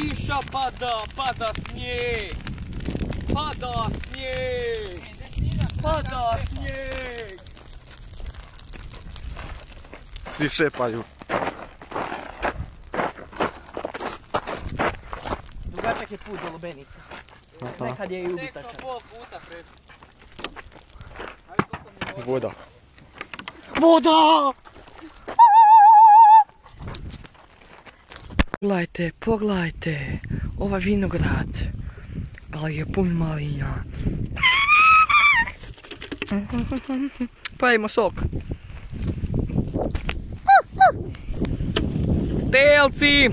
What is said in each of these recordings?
kiša pada, pada snijeg. Pada snijeg. Pada snijeg. Svi šepaju. Dugačak je put do Lubenica. Nekad je i ubitačan. Voda. Voda! Pogledajte, pogledajte, ovaj vinograd, ali je pun malinja. Pravimo sok. Telci!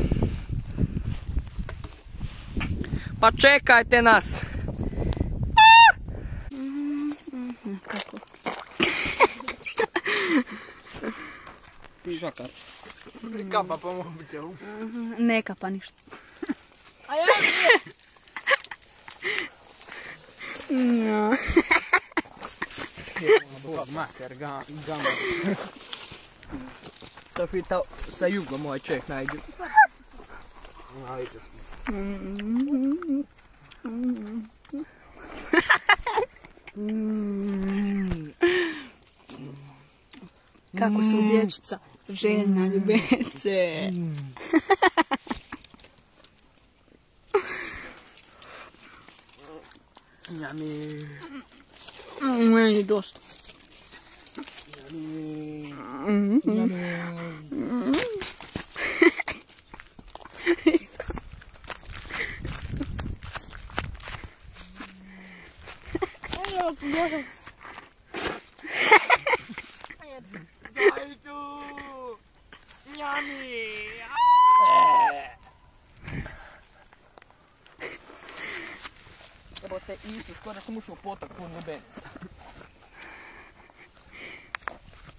Pa čekajte nas! Pižaka. Kapa po mobitelu. Neka pa ništa. No. Bog mater, ga- gama. To pitao sa jugom moj ček najde. Kako su dječica Женя, любице. Ями. Мені дост. Ями. М-м-м. Ями. Ями. Njami! Evo te Isus, skoro sam ušao u potok pun Lubenica.